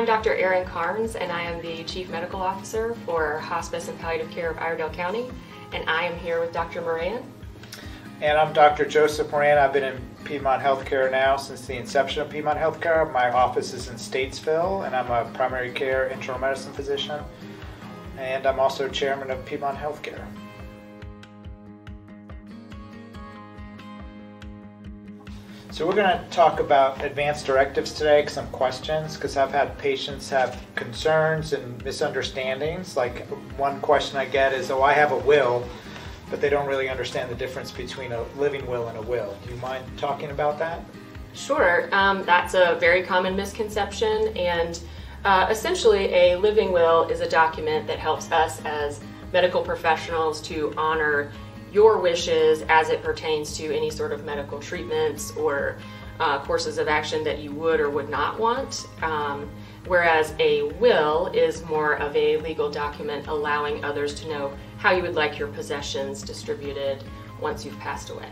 I'm Dr. Erin Carnes, and I am the Chief Medical Officer for Hospice and Palliative Care of Iredell County, and I am here with Dr. Moran. And I'm Dr. Joseph Moran. I've been in Piedmont Healthcare now since the inception of Piedmont Healthcare. My office is in Statesville, and I'm a primary care internal medicine physician. And I'm also chairman of Piedmont Healthcare. So we're going to talk about advanced directives today, some questions, because I've had patients have concerns and misunderstandings. Like one question I get is, oh, I have a will, but they don't really understand the difference between a living will and a will. Do you mind talking about that? Sure, um, that's a very common misconception, and uh, essentially, a living will is a document that helps us as medical professionals to honor your wishes as it pertains to any sort of medical treatments or uh, courses of action that you would or would not want. Um, whereas a will is more of a legal document allowing others to know how you would like your possessions distributed once you've passed away.